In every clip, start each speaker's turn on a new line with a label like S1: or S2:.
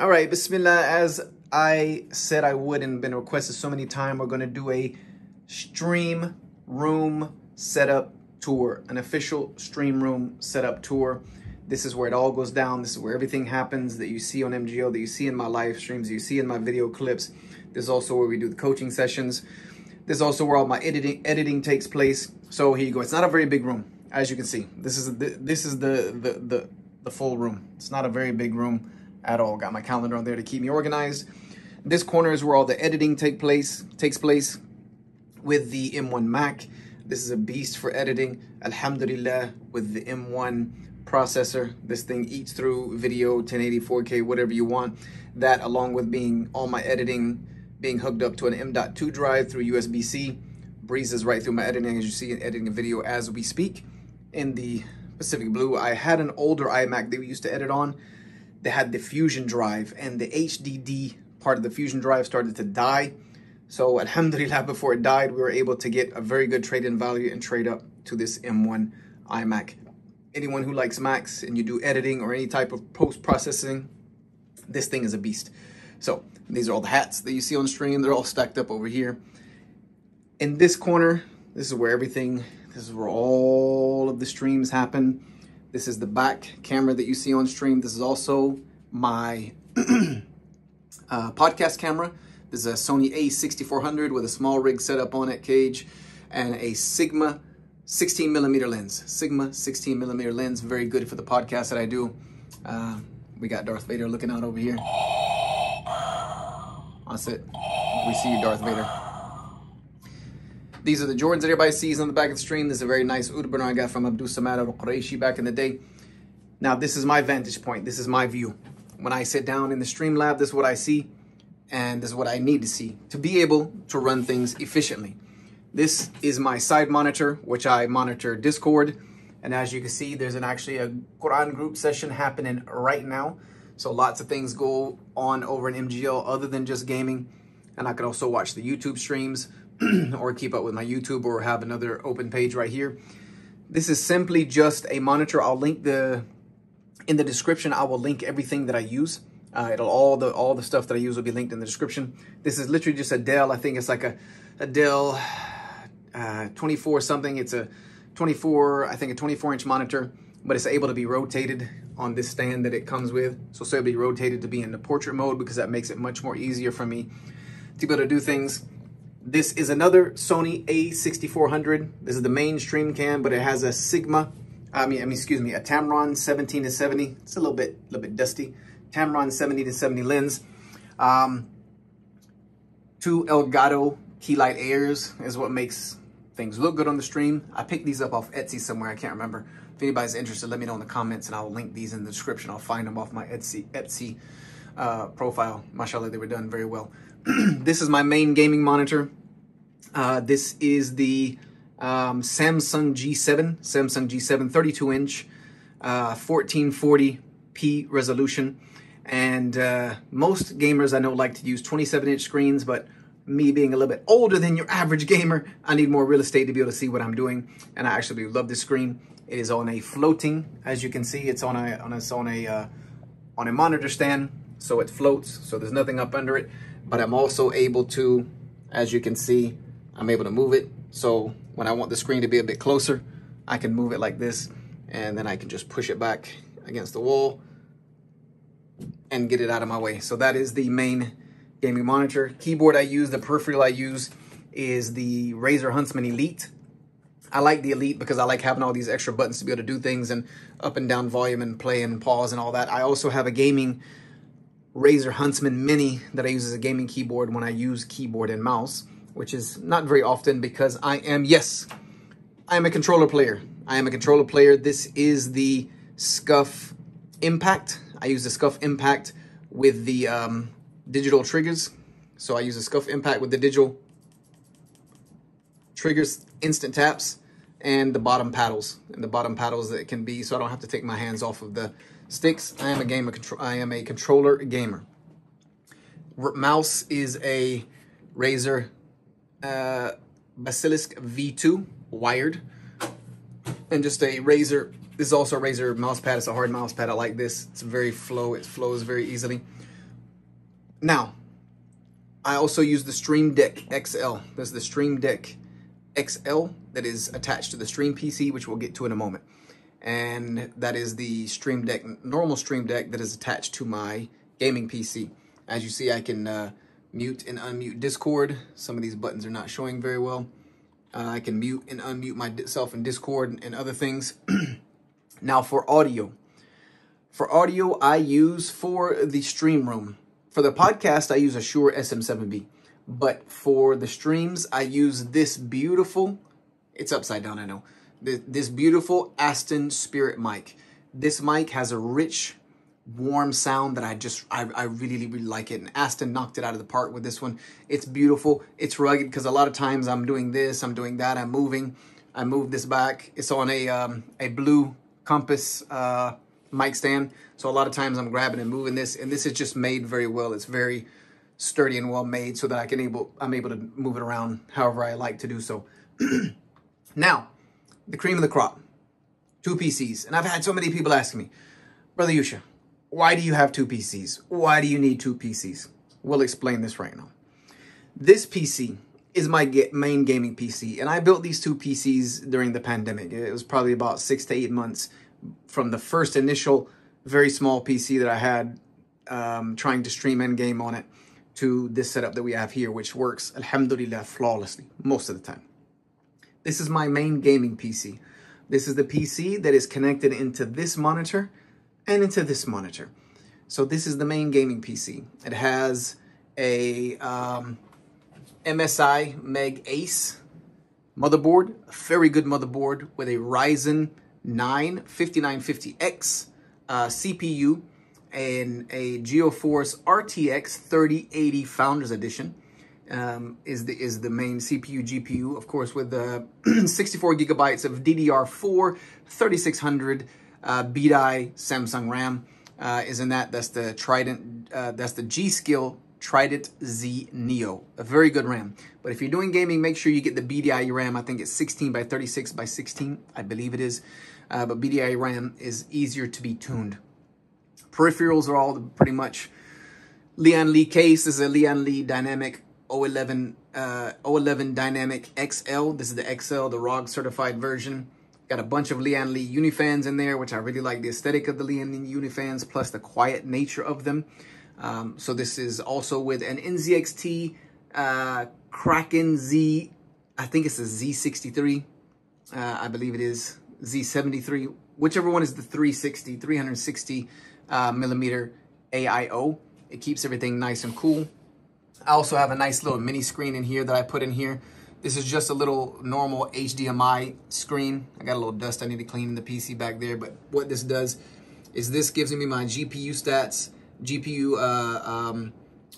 S1: All right, Bismillah. As I said I would and been requested so many times, we're going to do a stream room setup tour, an official stream room setup tour. This is where it all goes down. This is where everything happens that you see on MGO, that you see in my live streams, you see in my video clips. This is also where we do the coaching sessions. This is also where all my editing editing takes place. So here you go. It's not a very big room, as you can see. This is the, this is the, the the the full room. It's not a very big room at all. Got my calendar on there to keep me organized. This corner is where all the editing take place takes place with the M1 Mac. This is a beast for editing. Alhamdulillah, with the M1 processor. This thing eats through video, 1080, 4K, whatever you want. That along with being all my editing being hooked up to an M.2 drive through USB-C breezes right through my editing as you see in editing a video as we speak. In the Pacific Blue, I had an older iMac that we used to edit on they had the Fusion drive and the HDD part of the Fusion drive started to die. So alhamdulillah, before it died, we were able to get a very good trade-in value and trade up to this M1 iMac. Anyone who likes Macs and you do editing or any type of post-processing, this thing is a beast. So these are all the hats that you see on stream. They're all stacked up over here. In this corner, this is where everything, this is where all of the streams happen. This is the back camera that you see on stream. This is also my uh, podcast camera. This is a Sony a6400 with a small rig setup on it, cage, and a Sigma 16 millimeter lens. Sigma 16 millimeter lens, very good for the podcast that I do. Uh, we got Darth Vader looking out over here. That's it. We see you, Darth Vader. These are the Jordans that everybody sees on the back of the stream. This is a very nice Oud I got from Abdul Samad al-Quraishi back in the day. Now, this is my vantage point. This is my view. When I sit down in the stream lab, this is what I see, and this is what I need to see to be able to run things efficiently. This is my side monitor, which I monitor Discord. And as you can see, there's an actually a Quran group session happening right now. So lots of things go on over in MGO other than just gaming. And I can also watch the YouTube streams. or keep up with my YouTube or have another open page right here. This is simply just a monitor. I'll link the, in the description, I will link everything that I use. Uh, it'll all the all the stuff that I use will be linked in the description. This is literally just a Dell. I think it's like a, a Dell uh, 24 something. It's a 24, I think a 24 inch monitor, but it's able to be rotated on this stand that it comes with. So, so it'll be rotated to be in the portrait mode because that makes it much more easier for me to be able to do things. This is another Sony a6400. This is the mainstream cam, but it has a Sigma, I mean, I mean, excuse me, a Tamron 17 to 70. It's a little bit, little bit dusty. Tamron 70 to 70 lens. Um, two Elgato Keylight Airs is what makes things look good on the stream. I picked these up off Etsy somewhere. I can't remember. If anybody's interested, let me know in the comments and I'll link these in the description. I'll find them off my Etsy, Etsy uh, profile. Mashallah, they were done very well. this is my main gaming monitor. Uh, this is the um, Samsung G7, Samsung G7 32 inch, uh, 1440p resolution. And uh, most gamers I know like to use 27 inch screens, but me being a little bit older than your average gamer, I need more real estate to be able to see what I'm doing. And I actually love this screen. It is on a floating, as you can see, it's on a on a, on a uh, on a monitor stand, so it floats. So there's nothing up under it but I'm also able to, as you can see, I'm able to move it. So when I want the screen to be a bit closer, I can move it like this and then I can just push it back against the wall and get it out of my way. So that is the main gaming monitor. Keyboard I use, the peripheral I use is the Razer Huntsman Elite. I like the Elite because I like having all these extra buttons to be able to do things and up and down volume and play and pause and all that. I also have a gaming Razer Huntsman Mini that I use as a gaming keyboard when I use keyboard and mouse, which is not very often because I am, yes, I am a controller player. I am a controller player. This is the Scuf Impact. I use the Scuf Impact with the um, digital triggers. So I use the Scuf Impact with the digital triggers, instant taps, and the bottom paddles. And the bottom paddles that can be, so I don't have to take my hands off of the Sticks, I am a gamer. I am a controller gamer. R mouse is a Razer uh, Basilisk V2 wired, and just a Razer. This is also a Razer mouse pad. It's a hard mouse pad. I like this. It's very flow. It flows very easily. Now, I also use the Stream Deck XL. There's the Stream Deck XL that is attached to the Stream PC, which we'll get to in a moment. And that is the Stream Deck, normal Stream Deck that is attached to my gaming PC. As you see, I can uh, mute and unmute Discord. Some of these buttons are not showing very well. Uh, I can mute and unmute myself in Discord and other things. now for audio. For audio, I use for the stream room. For the podcast, I use a Shure SM7B. But for the streams, I use this beautiful, it's upside down, I know, this beautiful Aston Spirit mic. This mic has a rich, warm sound that I just, I, I really, really like it. And Aston knocked it out of the park with this one. It's beautiful. It's rugged because a lot of times I'm doing this, I'm doing that, I'm moving. I move this back. It's on a, um, a blue compass uh, mic stand. So a lot of times I'm grabbing and moving this. And this is just made very well. It's very sturdy and well made so that I can able I'm able to move it around however I like to do so. now, the cream of the crop. Two PCs. And I've had so many people asking me, Brother Yusha, why do you have two PCs? Why do you need two PCs? We'll explain this right now. This PC is my main gaming PC, and I built these two PCs during the pandemic. It was probably about six to eight months from the first initial very small PC that I had um, trying to stream Endgame on it to this setup that we have here, which works, alhamdulillah, flawlessly most of the time. This is my main gaming PC. This is the PC that is connected into this monitor and into this monitor. So this is the main gaming PC. It has a um, MSI Meg Ace motherboard, a very good motherboard with a Ryzen 9 5950X uh, CPU, and a GeForce RTX 3080 Founders Edition um, is the is the main CPU GPU, of course, with the 64 gigabytes of DDR4 3600 uh, B-die Samsung RAM uh, is in that. That's the Trident. Uh, that's the G Skill Trident Z Neo, a very good RAM. But if you're doing gaming, make sure you get the B-die RAM. I think it's 16 by 36 by 16, I believe it is. Uh, but B-die RAM is easier to be tuned. Peripherals are all pretty much Lian Li case. This is a Lian Li Dynamic 011, uh, 011 Dynamic XL. This is the XL, the ROG certified version. Got a bunch of Lian Li Unifans in there, which I really like the aesthetic of the Lian Li Unifans, plus the quiet nature of them. Um, so this is also with an NZXT uh, Kraken Z, I think it's a Z63, uh, I believe it is, Z73, whichever one is the 360, 360 uh, millimeter AIO. It keeps everything nice and cool. I also have a nice little mini screen in here that I put in here. This is just a little normal HDMI screen. I got a little dust I need to clean in the PC back there, but what this does is this gives me my GPU stats, GPU uh, um,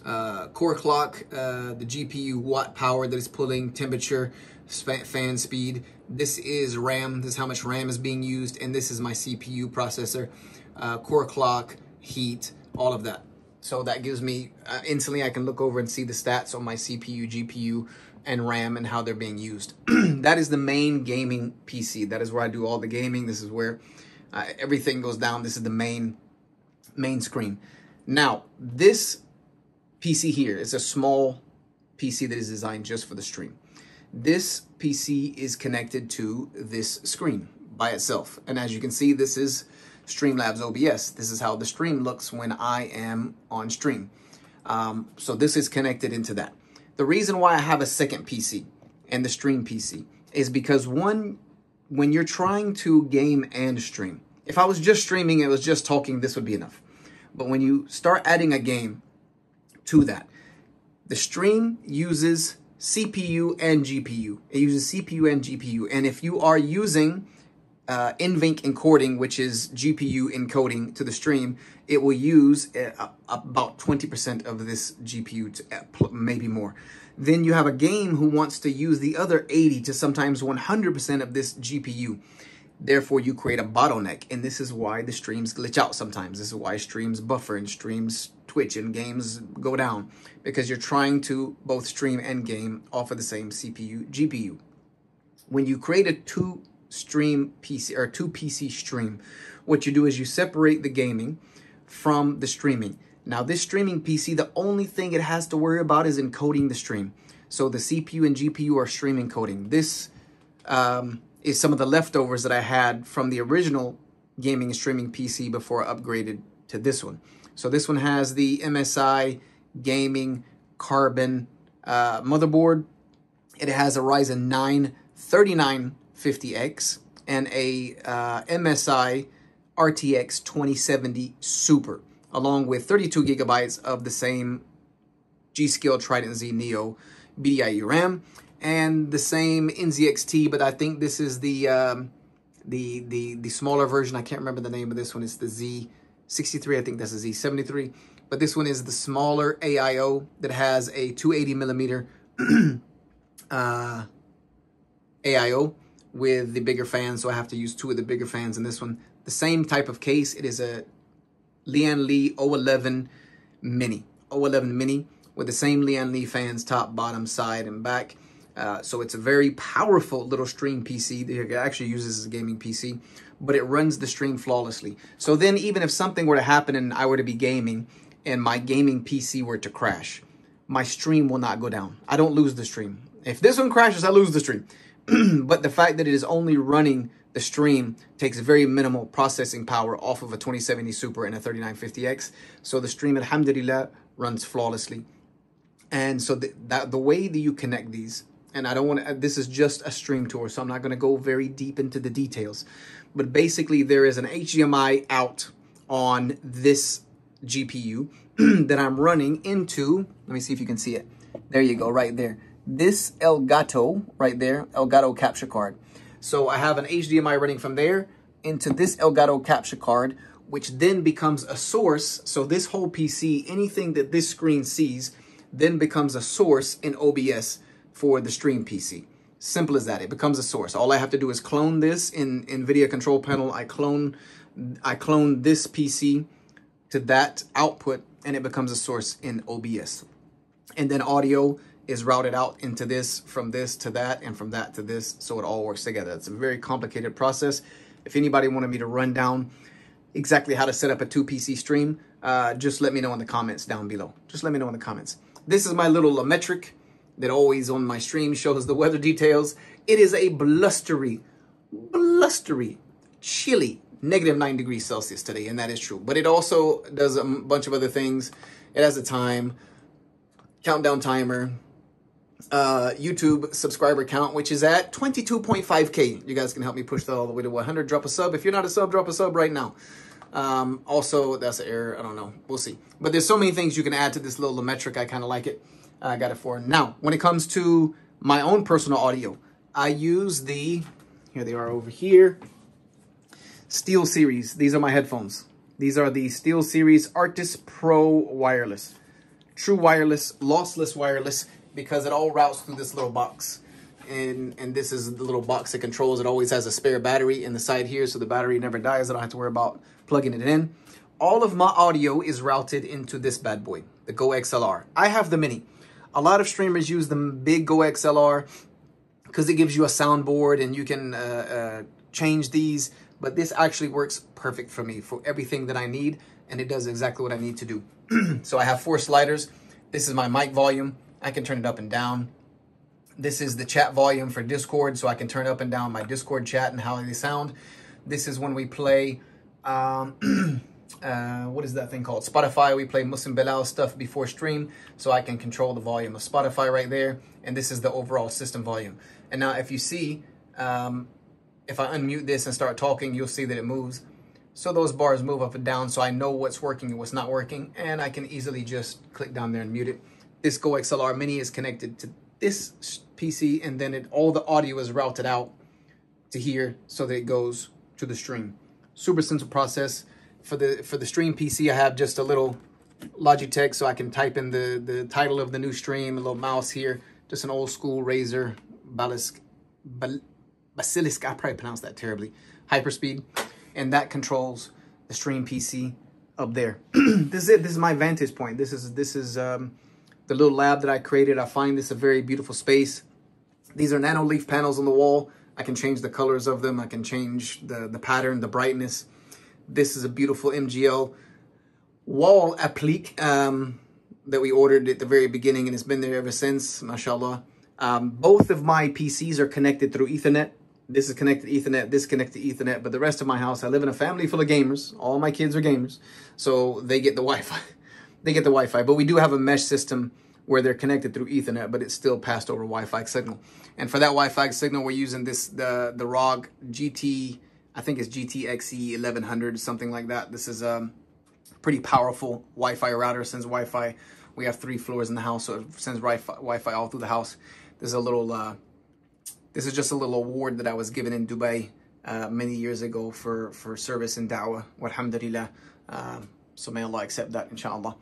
S1: uh, core clock, uh, the GPU watt power that is pulling, temperature, fan speed. This is RAM, this is how much RAM is being used, and this is my CPU processor uh, core clock, heat, all of that. So that gives me, uh, instantly I can look over and see the stats on my CPU, GPU, and RAM and how they're being used. that is the main gaming PC. That is where I do all the gaming. This is where uh, everything goes down. This is the main, main screen. Now, this PC here is a small PC that is designed just for the stream. This PC is connected to this screen by itself. And as you can see, this is Streamlabs OBS. This is how the stream looks when I am on stream. Um, so this is connected into that. The reason why I have a second PC and the stream PC is because one, when you're trying to game and stream, if I was just streaming, it was just talking, this would be enough. But when you start adding a game to that, the stream uses CPU and GPU. It uses CPU and GPU. And if you are using uh, NVENC encoding, which is GPU encoding to the stream, it will use uh, about 20% of this GPU, to, uh, maybe more. Then you have a game who wants to use the other 80 to sometimes 100% of this GPU. Therefore, you create a bottleneck, and this is why the streams glitch out sometimes. This is why streams buffer and streams twitch and games go down, because you're trying to both stream and game off of the same CPU, GPU. When you create a two stream PC or two PC stream, what you do is you separate the gaming from the streaming. Now this streaming PC, the only thing it has to worry about is encoding the stream. So the CPU and GPU are stream encoding. This um, is some of the leftovers that I had from the original gaming and streaming PC before I upgraded to this one. So this one has the MSI Gaming Carbon uh, motherboard. It has a Ryzen 9 3950X and a uh, MSI RTX 2070 Super, along with 32 gigabytes of the same G.Skill Trident Z Neo B-die RAM and the same NZXT, but I think this is the um, the the the smaller version. I can't remember the name of this one. It's the Z63. I think that's the Z73. But this one is the smaller AIO that has a 280 millimeter uh, AIO with the bigger fans. So I have to use two of the bigger fans in this one. The same type of case. It is a Lian Li 011 Mini. 011 Mini with the same Lian Li fans, top, bottom, side, and back. Uh, so it's a very powerful little stream PC that actually uses as a gaming PC, but it runs the stream flawlessly. So then even if something were to happen and I were to be gaming and my gaming PC were to crash, my stream will not go down. I don't lose the stream. If this one crashes, I lose the stream. but the fact that it is only running the stream takes very minimal processing power off of a 2070 Super and a 3950X. So the stream, alhamdulillah, runs flawlessly. And so the, that, the way that you connect these and I don't want to, uh, this is just a stream tour, so I'm not going to go very deep into the details. But basically, there is an HDMI out on this GPU that I'm running into, let me see if you can see it. There you go, right there. This Elgato right there, Elgato capture card. So I have an HDMI running from there into this Elgato capture card, which then becomes a source. So this whole PC, anything that this screen sees, then becomes a source in OBS for the stream PC. Simple as that. It becomes a source. All I have to do is clone this in NVIDIA control panel. I clone, I clone this PC to that output and it becomes a source in OBS. And then audio is routed out into this, from this to that, and from that to this, so it all works together. It's a very complicated process. If anybody wanted me to run down exactly how to set up a two PC stream, uh, just let me know in the comments down below. Just let me know in the comments. This is my little metric that always on my stream shows the weather details. It is a blustery, blustery, chilly, negative 9 degrees Celsius today, and that is true. But it also does a bunch of other things. It has a time, countdown timer, uh, YouTube subscriber count, which is at 22.5K. You guys can help me push that all the way to 100. Drop a sub. If you're not a sub, drop a sub right now. Um, also, that's an error. I don't know. We'll see. But there's so many things you can add to this little metric. I kind of like it. I got it for. Now, when it comes to my own personal audio, I use the, here they are over here, Steel Series. These are my headphones. These are the Steel Series Arctis Pro Wireless. True wireless, lossless wireless, because it all routes through this little box. And, and this is the little box that controls. It always has a spare battery in the side here, so the battery never dies. I don't have to worry about plugging it in. All of my audio is routed into this bad boy, the Go XLR. I have the Mini. A lot of streamers use the big Go XLR because it gives you a soundboard and you can uh, uh, change these. But this actually works perfect for me for everything that I need. And it does exactly what I need to do. so I have four sliders. This is my mic volume. I can turn it up and down. This is the chat volume for Discord, so I can turn up and down my Discord chat and how they sound. This is when we play um, uh, what is that thing called? Spotify. We play Muslim Belal stuff before stream, so I can control the volume of Spotify right there. And this is the overall system volume. And now if you see, um, if I unmute this and start talking, you'll see that it moves. So those bars move up and down, so I know what's working and what's not working, and I can easily just click down there and mute it. This Go XLR Mini is connected to this PC, and then it, all the audio is routed out to here so that it goes to the stream. Super simple process for the for the stream PC, I have just a little Logitech so I can type in the, the title of the new stream, a little mouse here, just an old school Razer Basilisk, Basilisk, I probably pronounced that terribly, Hyperspeed, and that controls the stream PC up there. this is it, this is my vantage point. This is, this is um, the little lab that I created. I find this a very beautiful space. These are Nanoleaf panels on the wall. I can change the colors of them. I can change the, the pattern, the brightness. This is a beautiful MGL wall applique um, that we ordered at the very beginning and it's been there ever since, mashallah. Um, both of my PCs are connected through Ethernet. This is connected Ethernet, this connected Ethernet, but the rest of my house, I live in a family full of gamers. All my kids are gamers, so they get the Wi-Fi. they get the Wi-Fi, but we do have a mesh system where they're connected through Ethernet, but it's still passed over Wi-Fi signal. And for that Wi-Fi signal, we're using this the the ROG GT, I think it's GTXE 1100, something like that. This is a pretty powerful Wi-Fi router. Sends Wi-Fi. We have three floors in the house, so it sends Wi-Fi, Wi-Fi all through the house. There's a little. Uh, this is just a little award that I was given in Dubai uh, many years ago for for service in da'wah. Alhamdulillah. Um, so may Allah accept that, inshallah.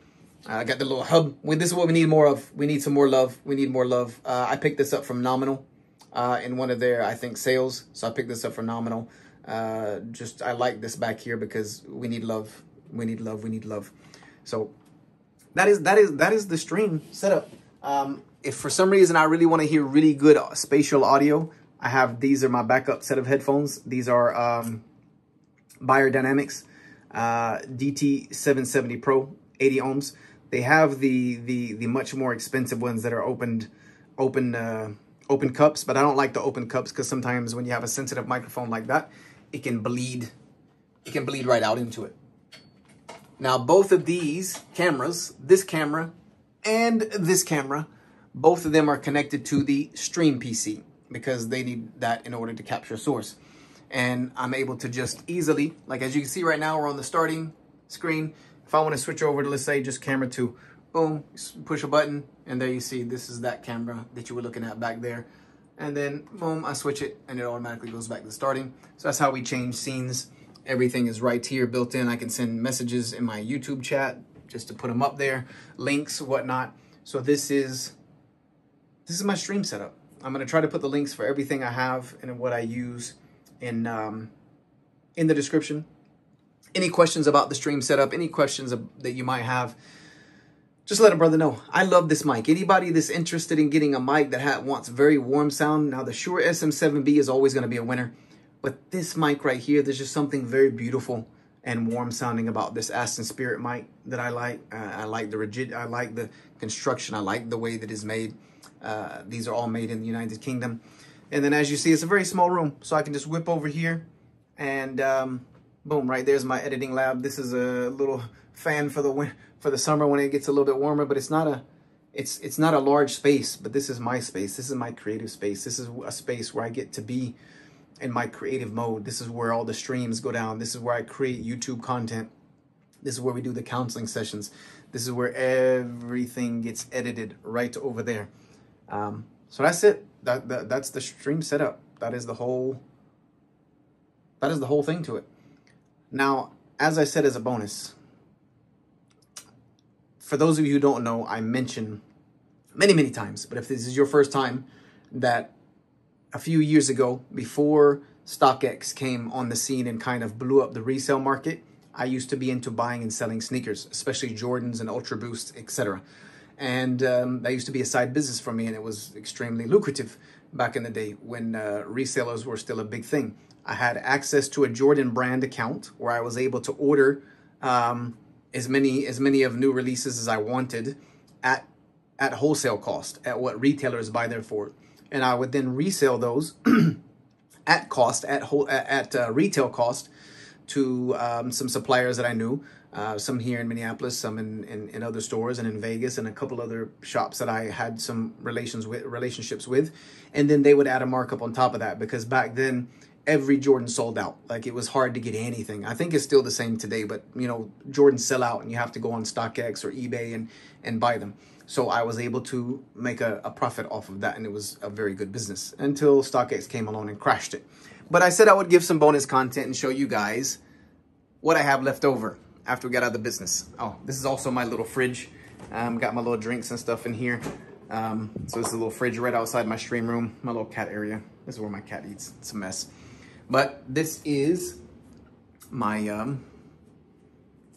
S1: Uh, I got the little hub. We, this is what we need more of. We need some more love. We need more love. Uh, I picked this up from Nominal uh, in one of their, I think, sales. So I picked this up from Nominal. Uh, just, I like this back here because we need love. We need love. We need love. So that is, that is, that is the stream setup. Um, if for some reason I really want to hear really good spatial audio, I have, these are my backup set of headphones. These are um, Beyerdynamics uh, DT770 Pro, 80 ohms. They have the the the much more expensive ones that are opened open uh, open cups, but I don't like the open cups because sometimes when you have a sensitive microphone like that, it can bleed. It can bleed right out into it. Now both of these cameras, this camera and this camera, both of them are connected to the Stream PC because they need that in order to capture source. And I'm able to just easily, like as you can see right now, we're on the starting screen. If I want to switch over to, let's say, just camera two, boom, push a button, and there you see this is that camera that you were looking at back there. And then, boom, I switch it, and it automatically goes back to starting. So that's how we change scenes. Everything is right here built in. I can send messages in my YouTube chat just to put them up there, links, whatnot. So this is this is my stream setup. I'm gonna try to put the links for everything I have and what I use in um, in the description any questions about the stream setup, any questions that you might have, just let a brother know. I love this mic. Anybody that's interested in getting a mic that wants very warm sound, now the Shure SM7B is always going to be a winner. But this mic right here, there's just something very beautiful and warm sounding about this Aston Spirit mic that I like. Uh, I like the rigid, I like the construction. I like the way that it's made. Uh, these are all made in the United Kingdom. And then as you see, it's a very small room. So I can just whip over here and um, Boom, right there's my editing lab. This is a little fan for the for the summer when it gets a little bit warmer, but it's not a it's it's not a large space, but this is my space. This is my creative space. This is a space where I get to be in my creative mode. This is where all the streams go down. This is where I create YouTube content. This is where we do the counseling sessions. This is where everything gets edited right over there. Um, so that's it. That, that that's the stream setup. That is the whole. That is the whole thing to it. Now, as I said as a bonus, for those of you who don't know, I mentioned many, many times, but if this is your first time, that a few years ago, before StockX came on the scene and kind of blew up the resale market, I used to be into buying and selling sneakers, especially Jordans and Ultra Boosts, etc. And um, that used to be a side business for me, and it was extremely lucrative back in the day when uh, resellers were still a big thing. I had access to a Jordan brand account where I was able to order um, as many as many of new releases as I wanted at at wholesale cost at what retailers buy there for, and I would then resell those at cost at whole at uh, retail cost to um, some suppliers that I knew. Uh, some here in Minneapolis, some in, in, in, other stores and in Vegas and a couple other shops that I had some relations with relationships with. And then they would add a markup on top of that because back then every Jordan sold out. Like it was hard to get anything. I think it's still the same today, but you know, Jordans sell out and you have to go on StockX or eBay and, and buy them. So I was able to make a, a profit off of that and it was a very good business until StockX came along and crashed it. But I said I would give some bonus content and show you guys what I have left over after we got out of the business. Oh, this is also my little fridge. Um, got my little drinks and stuff in here. Um, so this is a little fridge right outside my stream room, my little cat area. This is where my cat eats. It's a mess. But this is my, um,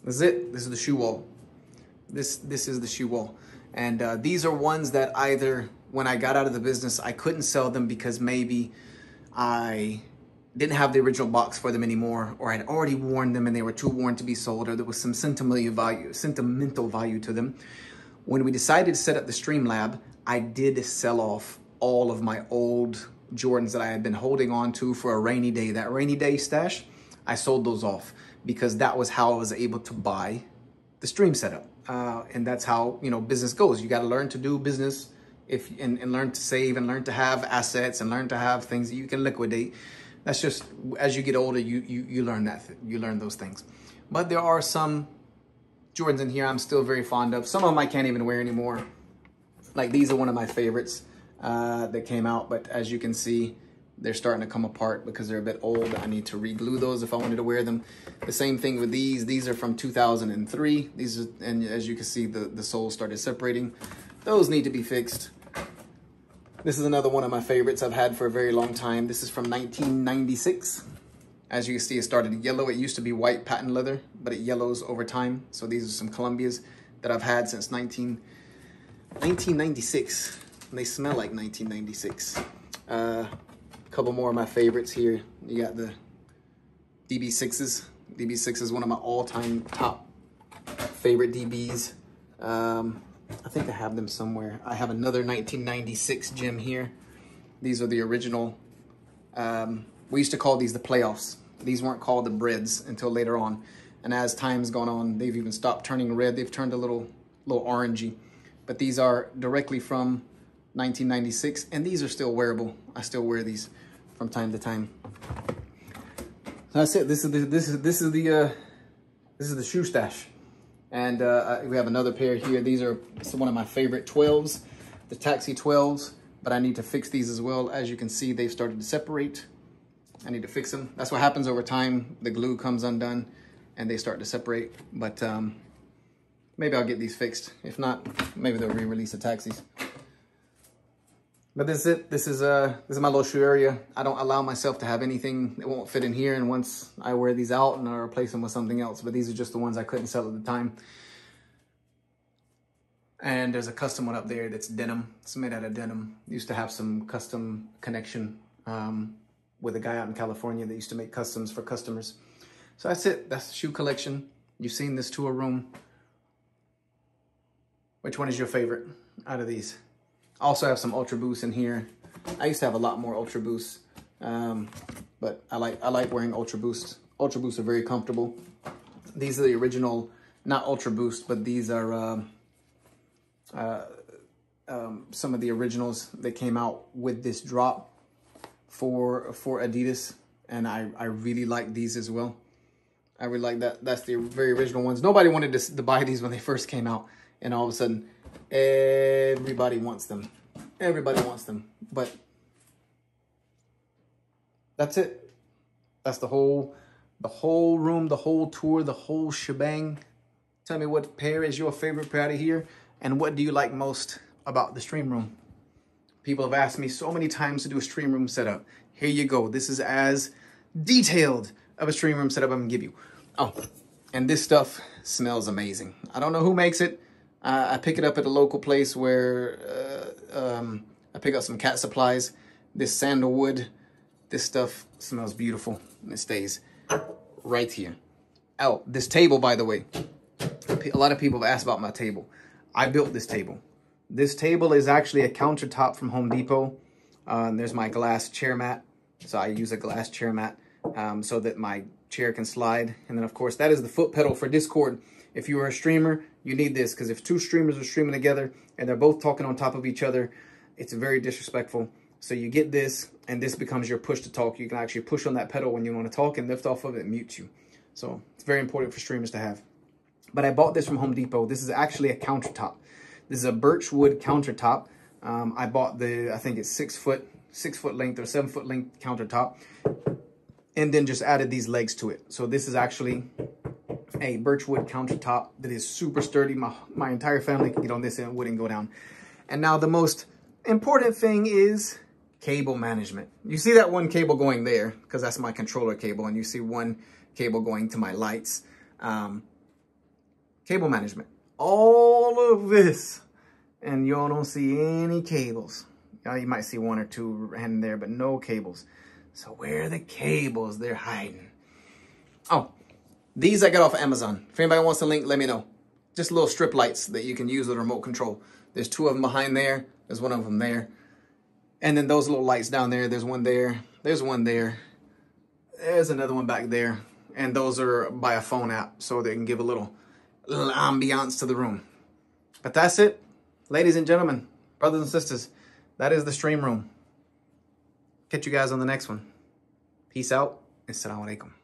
S1: this is it. This is the shoe wall. This, this is the shoe wall. And uh, these are ones that either when I got out of the business, I couldn't sell them because maybe I didn't have the original box for them anymore, or I'd already worn them and they were too worn to be sold, or there was some sentimental value, sentimental value to them. When we decided to set up the Streamlab, I did sell off all of my old Jordans that I had been holding on to for a rainy day. That rainy day stash, I sold those off because that was how I was able to buy the stream setup. Uh, and that's how, you know, business goes. You got to learn to do business if and, and learn to save and learn to have assets and learn to have things that you can liquidate. That's just as you get older, you you you learn that you learn those things. But there are some Jordans in here I'm still very fond of. Some of them I can't even wear anymore. Like these are one of my favorites uh, that came out, but as you can see, they're starting to come apart because they're a bit old. I need to re-glue those if I wanted to wear them. The same thing with these. These are from 2003. These are, and as you can see, the, the soles started separating. Those need to be fixed. This is another one of my favorites I've had for a very long time. This is from 1996. As you can see, it started yellow. It used to be white patent leather, but it yellows over time. So these are some Columbias that I've had since 19, 1996. And they smell like 1996. Uh, a couple more of my favorites here. You got the DB6s. DB6 is one of my all-time top favorite DBs. Um, I think I have them somewhere. I have another 1996 gem here. These are the original. Um, we used to call these the playoffs. These weren't called the breads until later on. And as time's gone on, they've even stopped turning red. They've turned a little, little orangey. But these are directly from 1996, and these are still wearable. I still wear these from time to time. So that's it. This is the this is this is the uh, this is the shoe stash, and uh, we have another pair here. These are one of my favorite 12s, the Taxi 12s. But I need to fix these as well. As you can see, they've started to separate. I need to fix them. That's what happens over time. The glue comes undone, and they start to separate. But um, maybe I'll get these fixed. If not, maybe they'll re-release the taxis. But this is it. This is uh this is my little shoe area. I don't allow myself to have anything that won't fit in here. And once I wear these out and I replace them with something else. But these are just the ones I couldn't sell at the time. And there's a custom one up there that's denim. It's made out of denim. Used to have some custom connection um, with a guy out in California that used to make customs for customers. So that's it. That's the shoe collection. You've seen this tour room. Which one is your favorite out of these? Also have some Ultra Boosts in here. I used to have a lot more Ultra Boosts, um, but I like I like wearing Ultra Boosts. Ultra Boosts are very comfortable. These are the original, not Ultra Boost, but these are uh, uh, um, some of the originals that came out with this drop for for Adidas, and I I really like these as well. I really like that. That's the very original ones. Nobody wanted to, to buy these when they first came out, and all of a sudden Everybody wants them. Everybody wants them. But that's it. That's the whole the whole room, the whole tour, the whole shebang. Tell me what pair is your favorite pair out of here and what do you like most about the stream room? People have asked me so many times to do a stream room setup. Here you go. This is as detailed of a stream room setup I'm gonna give you. Oh, and this stuff smells amazing. I don't know who makes it. Uh, I pick it up at a local place where uh, um, I pick up some cat supplies. This sandalwood, this stuff smells beautiful and it stays right here. Oh, this table, by the way, a lot of people have asked about my table. I built this table. This table is actually a countertop from Home Depot. Uh, there's my glass chair mat. So I use a glass chair mat um, so that my chair can slide. And then, of course, that is the foot pedal for Discord. If you are a streamer, you need this because if two streamers are streaming together and they're both talking on top of each other, it's very disrespectful. So you get this and this becomes your push to talk. You can actually push on that pedal when you want to talk and lift off of it and mute you. So it's very important for streamers to have. But I bought this from Home Depot. This is actually a countertop. This is a birch wood countertop. Um, I bought the, I think it's six foot, six foot length or seven foot length countertop and then just added these legs to it. So this is actually a birchwood countertop that is super sturdy. My, my entire family can get on this and it wouldn't go down. And now the most important thing is cable management. You see that one cable going there because that's my controller cable and you see one cable going to my lights. Um, cable management. All of this and y'all don't see any cables. You might see one or two in there, but no cables. So where are the cables? They're hiding. Oh, these I got off Amazon. If anybody wants the link, let me know. Just little strip lights that you can use with a remote control. There's two of them behind there. There's one of them there. And then those little lights down there. There's one there. There's one there. There's another one back there. And those are by a phone app so they can give a little, little ambiance to the room. But that's it. Ladies and gentlemen, brothers and sisters, that is the stream room. Catch you guys on the next one. Peace out. Assalamu alaikum.